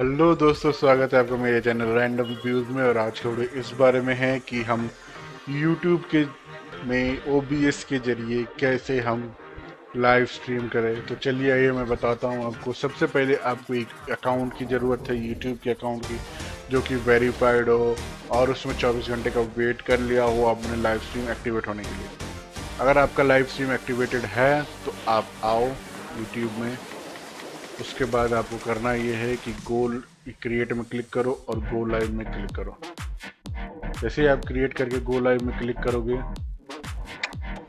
Hello दोस्तों, स्वागत है आपका मेरे चैनल रैंडम व्यूज़ में और आज का इस बारे में है कि हम YouTube के में OBS के ज़रिए कैसे हम लाइव स्ट्रीम करें। तो चलिए आइए, मैं बताता हूँ आपको। सबसे पहले आपको एक अकाउंट की ज़रूरत है, YouTube के अकाउंट की, जो कि वेरीफाइड हो और उसमें 24 घंटे का वेट कर लिया हो आपने लाइव स्ट्रीम एक्टिवेट होने के लिए। अगर आपका लाइव स्ट्रीम एक्टिवेटेड है तो आप आओ यूट्यूब में। उसके बाद आपको करना ये है कि गोल क्रिएट में क्लिक करो और गो लाइव में क्लिक करो। जैसे ही आप क्रिएट करके गो लाइव में क्लिक करोगे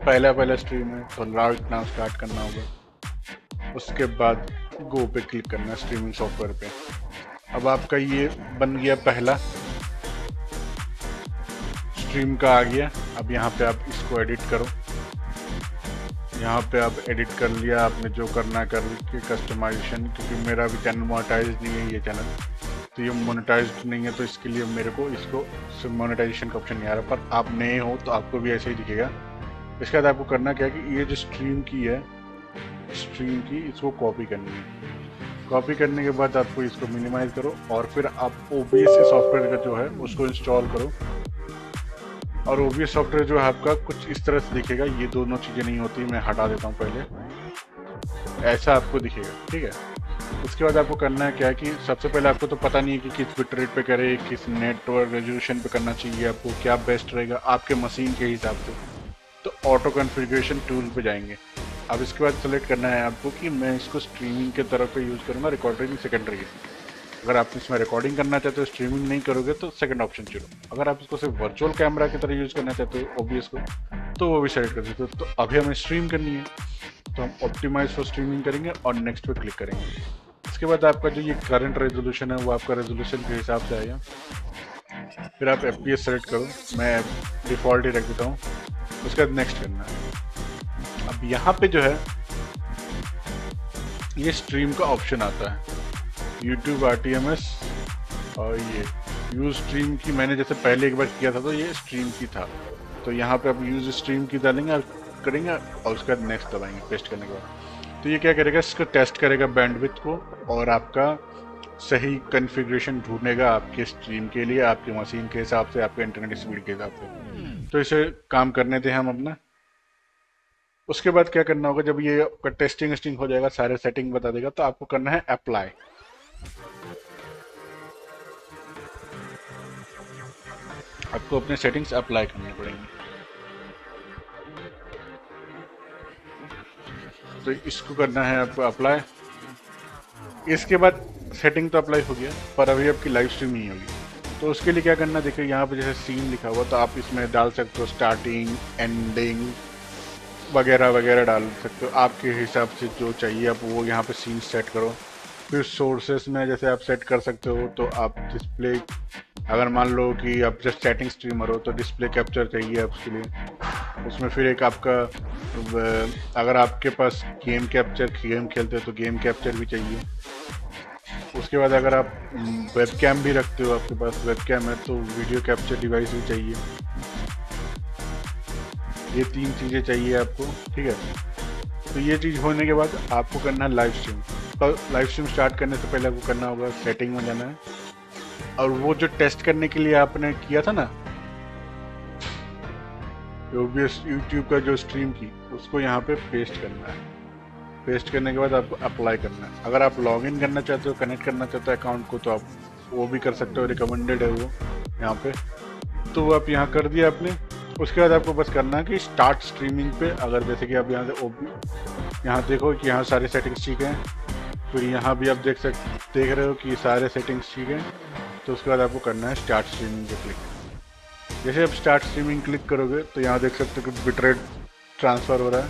पहला पहला स्ट्रीम है तो लाइव नाम स्टार्ट करना होगा। उसके बाद गो पे क्लिक करना स्ट्रीमिंग सॉफ्टवेयर पे। अब आपका ये बन गया पहला। स्ट्रीम का आ गया। अब यहाँ पे आप इसको एडिट करो। यहाँ पे आप एडिट कर लिया, आपने जो करना कर के कस्टमाइजेशन क्योंकि मेरा भी चैनल मोनेटाइज नहीं है ये चैनल तो ये मोनेटाइज नहीं है तो इसके लिए मेरे को इसको मोनेटाइजेशन का ऑप्शन नहीं आ रहा। पर आप नए हो तो आपको भी ऐसे ही दिखेगा। इसके बाद आपको करना क्या है कि ये जो स्ट्रीम की है स्ट्रीम की, इसको कॉपी करनी है। कॉपी करने के बाद आपको इसको मिनिमाइज करो और फिर आप ओ सॉफ्टवेयर का जो है, उसको इंस्टॉल करो। और ओ सॉफ्टवेयर जो है आपका कुछ इस तरह से दिखेगा, ये दोनों चीज़ें नहीं होती, मैं हटा देता हूँ पहले। ऐसा आपको दिखेगा, ठीक है? उसके बाद आपको करना है क्या है कि सबसे पहले आपको तो पता नहीं है कि किस बिट रेट पे करे, किस नेटवर्क रेजोल्यूशन पे करना चाहिए आपको, क्या बेस्ट रहेगा, आपके मशीन के हिसाब से। तो ऑटो कन्फिग्रेशन टूल पे जाएँगे। अब इसके बाद सेलेक्ट करना है आपको कि मैं इसको स्ट्रीमिंग के तरफ़ पे यूज़ करूँगा रिकॉर्डिंग सेकेंडरी अगर आप इसमें रिकॉर्डिंग करना चाहते हो स्ट्रीमिंग नहीं करोगे तो सेकंड ऑप्शन चलो अगर आप इसको सिर्फ़ वर्चुअल कैमरा की तरह यूज़ करना चाहते हो ओबीएस को तो वो भी सेलेक्ट कर सकते हो। तो अभी हमें स्ट्रीम करनी है तो हम ऑप्टिमाइज फॉर स्ट्रीमिंग करेंगे और नेक्स्ट पे क्लिक करेंगे। इसके बाद आपका जो ये करंट रेजोल्यूशन है, वो आपका रेजोल्यूशन के हिसाब से आएगा। फिर आप एफ़ पी सेलेक्ट करो। मैं डिफ़ॉल्ट ही रख देता हूँ। उसके बाद नेक्स्ट करना है। अब यहाँ पे जो है, ये स्ट्रीम का ऑप्शन आता है। यूट्यूब आर और ये यूज़ स्ट्रीम की मैंने जैसे पहले एक बार किया था तो ये स्ट्रीम की था। तो यहाँ पे आप यूज़ स्ट्रीम की डालेंगे करेंगे और उसके बाद नेक्स्ट दबाएँगे टेस्ट करने के बाद। तो ये क्या करेगा इसका टेस्ट करेगा बैंडविथ को और आपका सही कन्फिग्रेशन ढूंढेगा आपके स्ट्रीम के लिए आपके मशीन के हिसाब से आपके इंटरनेट स्पीड के हिसाब से। तो इसे काम करने थे हम अपना। उसके बाद क्या करना होगा जब ये टेस्टिंग वेस्टिंग हो जाएगा सारे सेटिंग बता देगा तो आपको करना है अप्लाई आपको अपने सेटिंग्स अप्लाई करने पड़ेंगे। तो इसको करना है आपको अप्लाई इसके बाद सेटिंग तो अप्लाई हो गया, पर अभी आपकी लाइव स्ट्रीम नहीं होगी। तो उसके लिए क्या करना, देखिए यहाँ पे जैसे सीन लिखा हुआ तो आप इसमें डाल सकते हो स्टार्टिंग एंडिंग वगैरह वगैरह डाल सकते हो। आपके हिसाब से जो चाहिए आप वो यहाँ पे सीन सेट करो। फिर सोर्सेस में जैसे आप सेट कर सकते हो तो आप डिस्प्ले अगर मान लो कि आप जस्ट चैटिंग स्ट्रीमर हो तो डिस्प्ले कैप्चर चाहिए आपके लिए। उसमें फिर एक आपका अगर आपके पास गेम कैप्चर गेम खेलते हो तो गेम कैप्चर भी चाहिए। उसके बाद अगर आप वेब कैम भी रखते हो आपके पास वेब कैम है तो वीडियो कैप्चर डिवाइस भी चाहिए। ये तीन चीज़ें चाहिए आपको, ठीक है? तो ये चीज़ होने के बाद आपको करना है live stream live stream start करने से पहले आपको करना होगा सेटिंग में जाना है। और वो जो टेस्ट करने के लिए आपने किया था ना यूट्यूब का जो स्ट्रीम की उसको यहाँ पे पेस्ट करना है। पेस्ट करने के बाद आपको अप्लाई करना है। अगर आप लॉग इन करना चाहते हो कनेक्ट करना चाहते हो अकाउंट को तो आप वो भी कर सकते हो रिकमेंडेड है वो यहाँ पे। तो आप यहाँ कर दिया आपने। उसके बाद आपको बस करना है कि स्टार्ट स्ट्रीमिंग पे। अगर जैसे कि आप यहाँ से यहाँ देखो कि यहाँ सारे सेटिंग्स ठीक हैं। फिर यहाँ भी आप देख सक, देख रहे हो कि सारे सेटिंग्स ठीक हैं। तो उसके बाद आपको करना है स्टार्ट स्ट्रीमिंग पे क्लिक जैसे आप स्टार्ट स्ट्रीमिंग क्लिक करोगे तो यहाँ देख सकते हो कि बिटरेट ट्रांसफ़र हो रहा है।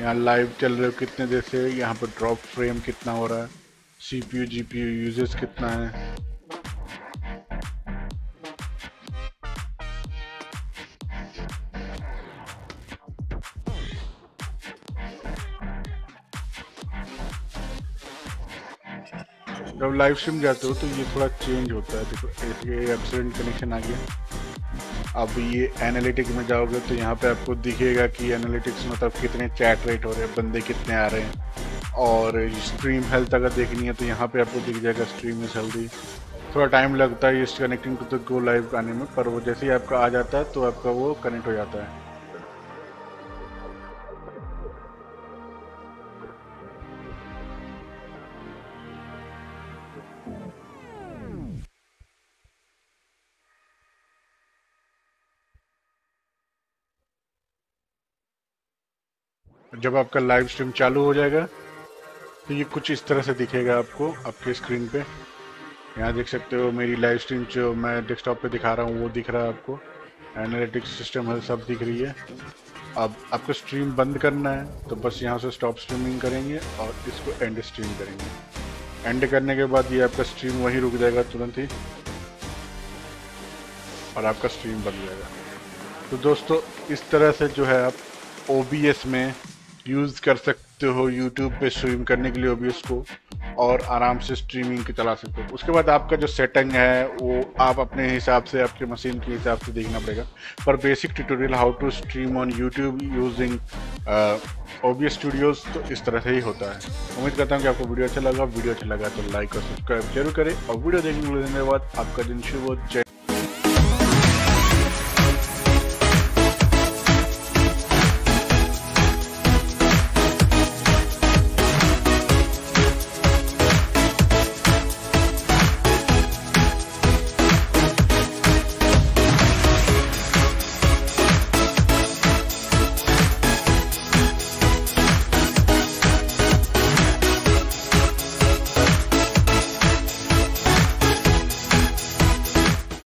यहाँ लाइव चल रहे हो कितने देर से यहाँ पर ड्रॉप फ्रेम कितना हो रहा है C P U G P U usage कितना है। जब लाइव स्ट्रीम जाते हो तो ये थोड़ा चेंज होता है। देखो ये एक्सीडेंट कनेक्शन आ गया। अब ये एनालिटिक में जाओगे तो यहाँ पे आपको दिखेगा कि एनालिटिक्स मतलब कितने चैट रेट हो रहे हैं, बंदे कितने आ रहे हैं। और स्ट्रीम हेल्थ अगर देखनी है तो यहाँ पे आपको दिख जाएगा स्ट्रीम इज़ हेल्दी थोड़ा टाइम लगता है इस connecting to the go live आने में, पर वो जैसे ही आपका आ जाता है तो आपका वो कनेक्ट हो जाता है। जब आपका लाइव स्ट्रीम चालू हो जाएगा तो ये कुछ इस तरह से दिखेगा आपको, आपके स्क्रीन पे। यहाँ देख सकते हो मेरी लाइव स्ट्रीम जो मैं डेस्कटॉप पे दिखा रहा हूँ, वो दिख रहा है आपको। एनालिटिक्स सिस्टम है सब दिख रही है। अब आपको स्ट्रीम बंद करना है तो बस यहाँ से स्टॉप स्ट्रीमिंग करेंगे और इसको एंड स्ट्रीम करेंगे। एंड करने के बाद ये आपका स्ट्रीम वहीं रुक जाएगा तुरंत ही। और आपका स्ट्रीम बन जाएगा। तो दोस्तों, इस तरह से जो है आप OBS में यूज़ कर सकते हो यूट्यूब पे स्ट्रीम करने के लिए ओबीएस को, और आराम से स्ट्रीमिंग के चला सकते हो। उसके बाद आपका जो सेटिंग है, वो आप अपने हिसाब से, आपके मशीन के हिसाब से देखना पड़ेगा। पर basic tutorial how to stream on YouTube using OBS studios तो इस तरह से ही होता है। उम्मीद करता हूँ कि आपको वीडियो अच्छा लगा। वीडियो अच्छा लगा तो लाइक और सब्सक्राइब ज़रूर करें। और वीडियो देखने के लिए धन्यवाद। आपका दिन शुभ हो। जय